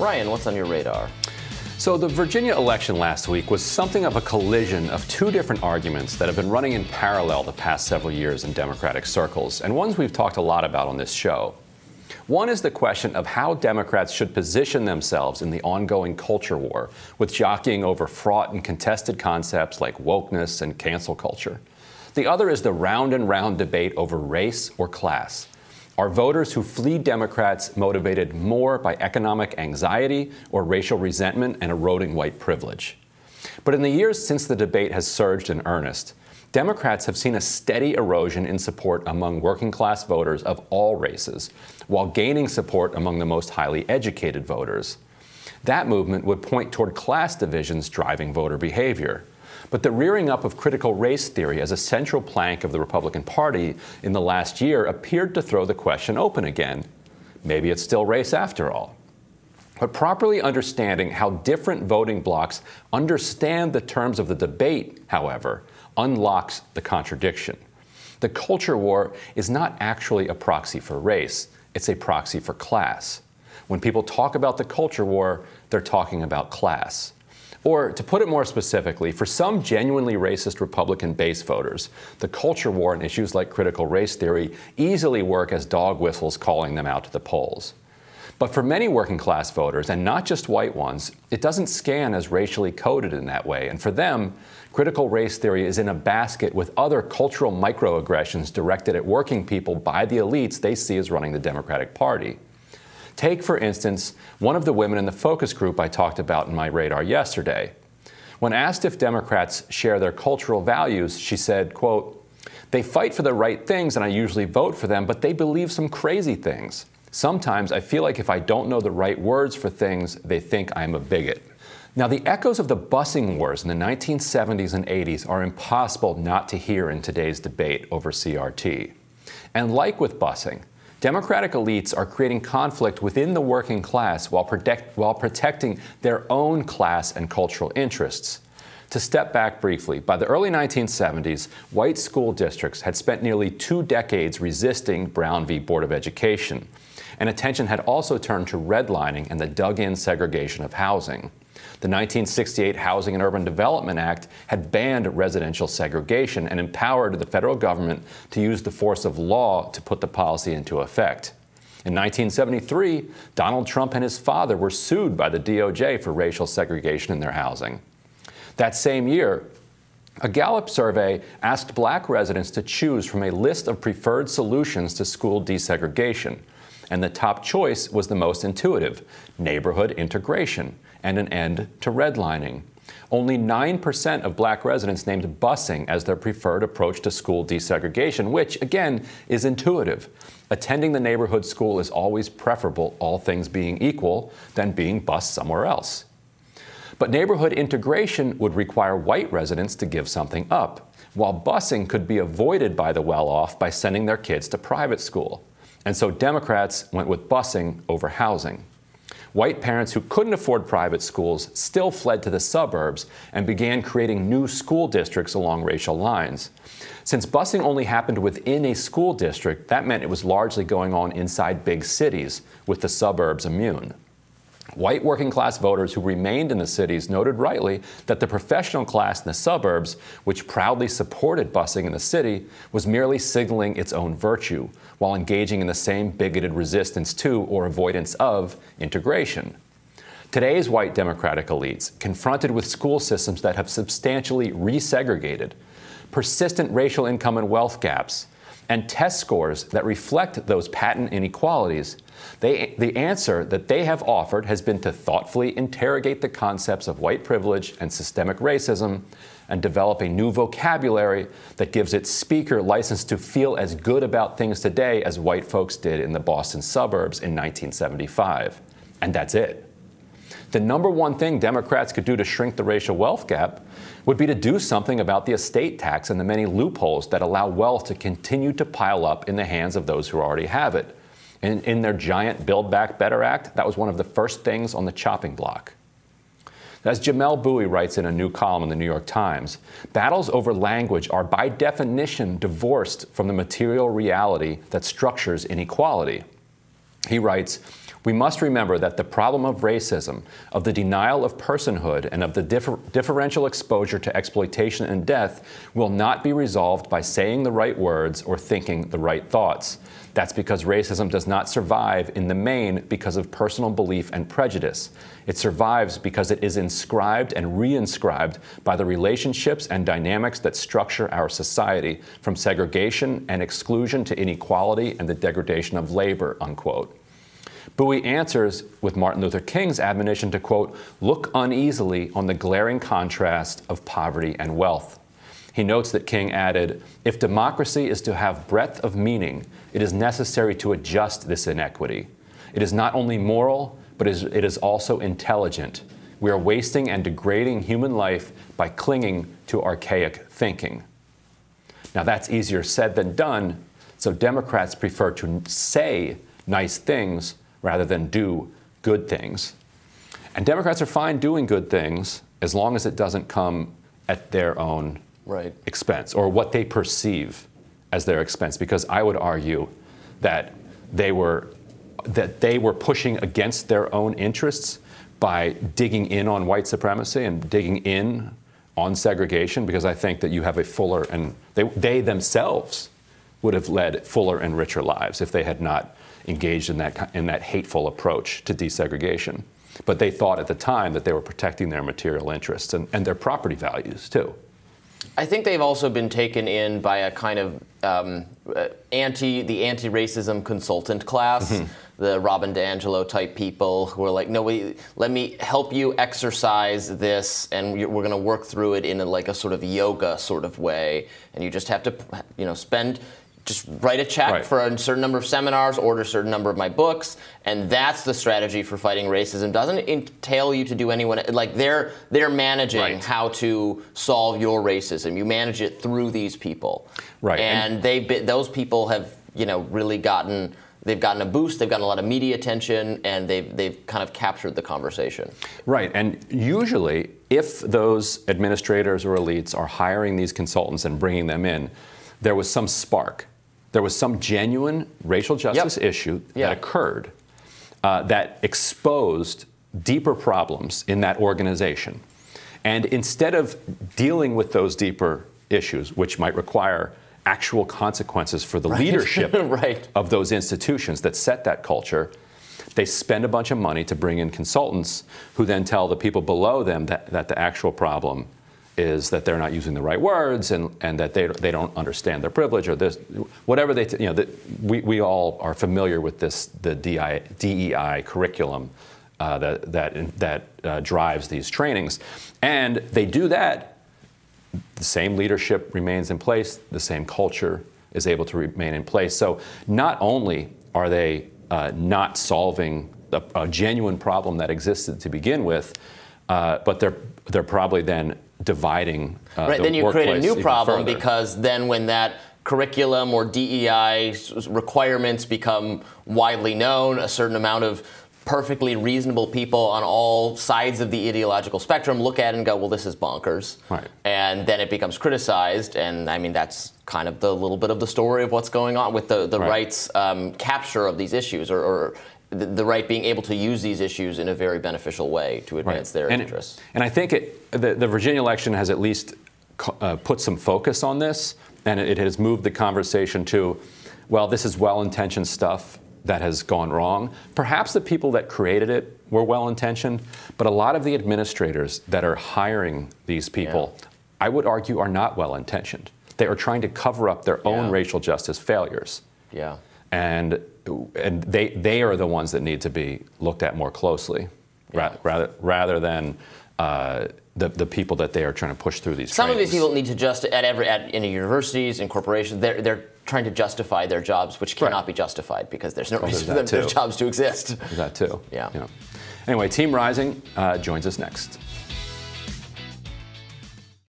Ryan, what's on your radar? So, the Virginia election last week was something of a collision of two different arguments that have been running in parallel the past several years in Democratic circles, and ones we've talked a lot about on this show. One is the question of how Democrats should position themselves in the ongoing culture war, with jockeying over fraught and contested concepts like wokeness and cancel culture. The other is the round and round debate over race or class. Are voters who flee Democrats motivated more by economic anxiety or racial resentment and eroding white privilege? But in the years since the debate has surged in earnest, Democrats have seen a steady erosion in support among working class voters of all races, while gaining support among the most highly educated voters. That movement would point toward class divisions driving voter behavior. But the rearing up of critical race theory as a central plank of the Republican Party in the last year appeared to throw the question open again. Maybe it's still race after all. But properly understanding how different voting blocs understand the terms of the debate, however, unlocks the contradiction. The culture war is not actually a proxy for race, it's a proxy for class. When people talk about the culture war, they're talking about class. Or, to put it more specifically, for some genuinely racist Republican base voters, the culture war and issues like critical race theory easily work as dog whistles calling them out to the polls. But for many working class voters, and not just white ones, it doesn't scan as racially coded in that way. And for them, critical race theory is in a basket with other cultural microaggressions directed at working people by the elites they see as running the Democratic Party. Take, for instance, one of the women in the focus group I talked about in my radar yesterday. When asked if Democrats share their cultural values, she said, quote, they fight for the right things and I usually vote for them, but they believe some crazy things. Sometimes I feel like if I don't know the right words for things, they think I'm a bigot. Now, the echoes of the busing wars in the 1970s and 80s are impossible not to hear in today's debate over CRT. And like with busing, Democratic elites are creating conflict within the working class while, protect, while protecting their own class and cultural interests. To step back briefly, by the early 1970s, white school districts had spent nearly two decades resisting Brown v. Board of Education, and attention had also turned to redlining and the dug in segregation of housing. The 1968 Housing and Urban Development Act had banned residential segregation and empowered the federal government to use the force of law to put the policy into effect. In 1973, Donald Trump and his father were sued by the DOJ for racial segregation in their housing. That same year, a Gallup survey asked black residents to choose from a list of preferred solutions to school desegregation. And the top choice was the most intuitive neighborhood integration and an end to redlining. Only 9% of black residents named busing as their preferred approach to school desegregation, which, again, is intuitive. Attending the neighborhood school is always preferable, all things being equal, than being bused somewhere else. But neighborhood integration would require white residents to give something up, while busing could be avoided by the well off by sending their kids to private school. And so Democrats went with busing over housing. White parents who couldn't afford private schools still fled to the suburbs and began creating new school districts along racial lines. Since busing only happened within a school district, that meant it was largely going on inside big cities, with the suburbs immune. White working class voters who remained in the cities noted rightly that the professional class in the suburbs, which proudly supported busing in the city, was merely signaling its own virtue, while engaging in the same bigoted resistance to or avoidance of integration. Today's white Democratic elites, confronted with school systems that have substantially resegregated, persistent racial income and wealth gaps, and test scores that reflect those patent inequalities, they, the answer that they have offered has been to thoughtfully interrogate the concepts of white privilege and systemic racism and develop a new vocabulary that gives its speaker license to feel as good about things today as white folks did in the Boston suburbs in 1975. And that's it. The number one thing Democrats could do to shrink the racial wealth gap would be to do something about the estate tax and the many loopholes that allow wealth to continue to pile up in the hands of those who already have it. In, in their giant Build Back Better Act, that was one of the first things on the chopping block. As Jamelle Bouie writes in a new column in the New York Times, battles over language are by definition divorced from the material reality that structures inequality. He writes, We must remember that the problem of racism, of the denial of personhood, and of the differ differential exposure to exploitation and death will not be resolved by saying the right words or thinking the right thoughts. That's because racism does not survive in the main because of personal belief and prejudice. It survives because it is inscribed and reinscribed by the relationships and dynamics that structure our society, from segregation and exclusion to inequality and the degradation of labor, unquote. Bouie answers with Martin Luther King's admonition to, quote, look uneasily on the glaring contrast of poverty and wealth. He notes that King added, if democracy is to have breadth of meaning, it is necessary to adjust this inequity. It is not only moral, but it is also intelligent. We are wasting and degrading human life by clinging to archaic thinking. Now, that's easier said than done, so Democrats prefer to say nice things rather than do good things. And Democrats are fine doing good things as long as it doesn't come at their own right. expense or what they perceive as their expense. Because I would argue that they were that they were pushing against their own interests by digging in on white supremacy and digging in on segregation because I think that you have a fuller and they, they themselves would have led fuller and richer lives if they had not engaged in that, in that hateful approach to desegregation. But they thought at the time that they were protecting their material interests and, and their property values too. I think they've also been taken in by a kind of um, uh, anti the anti-racism consultant class, mm-hmm. the Robin DiAngelo type people who are like, no, we, let me help you exercise this, and we're going to work through it in a, like a sort of yoga sort of way, and you just have to, you know, spend just write a check right. for a certain number of seminars, order a certain number of my books, and that's the strategy for fighting racism. Doesn't entail you to do anyone like they're they're managing right. how to solve your racism. You manage it through these people, right? And, and they those people have you know really gotten they've gotten a boost, they've gotten a lot of media attention, and they've, they've kind of captured the conversation. Right, and usually, if those administrators or elites are hiring these consultants and bringing them in, there was some spark there was some genuine racial justice yep. issue that yep. occurred uh, that exposed deeper problems in that organization. And instead of dealing with those deeper issues, which might require actual consequences for the right. leadership right. of those institutions that set that culture, they spend a bunch of money to bring in consultants who then tell the people below them that, that the actual problem is that they're not using the right words and, and that they, they don't understand their privilege or this, whatever they, you know, that we, we all are familiar with this, the DI, DEI curriculum uh, that, that, that uh, drives these trainings. And they do that, the same leadership remains in place, the same culture is able to remain in place. So not only are they uh, not solving a, a, genuine problem that existed to begin with, uh, but they're, they're probably then dividing. Uh, right, the then you create a new problem because then when that curriculum or DEI requirements become widely known, a certain amount of perfectly reasonable people on all sides of the ideological spectrum look at it and go, well, this is bonkers. Right. And then it becomes criticized. And I mean, that's kind of the little bit of the story of what's going on with the, the right. right's um, capture of these issues or, or the, the, right being able to use these issues in a very beneficial way to advance right. their and, interests. And I think it, the, the, Virginia election has at least uh, put some focus on this, and it, it has moved the conversation to, well, this is well-intentioned stuff that has gone wrong. Perhaps the people that created it were well-intentioned, but a lot of the administrators that are hiring these people, yeah. I would argue, are not well-intentioned. They are trying to cover up their yeah. own racial justice failures. Yeah. And and they, they are the ones that need to be looked at more closely yeah. rather, rather than uh, the, the people that they are trying to push through these Some trainings. of these people need to just, at every, at, in universities, in corporations, they're, they're trying to justify their jobs, which cannot right. be justified because there's no oh, reason for them, their jobs to exist. There's that too. Yeah. yeah. Anyway, Team Rising uh, joins us next.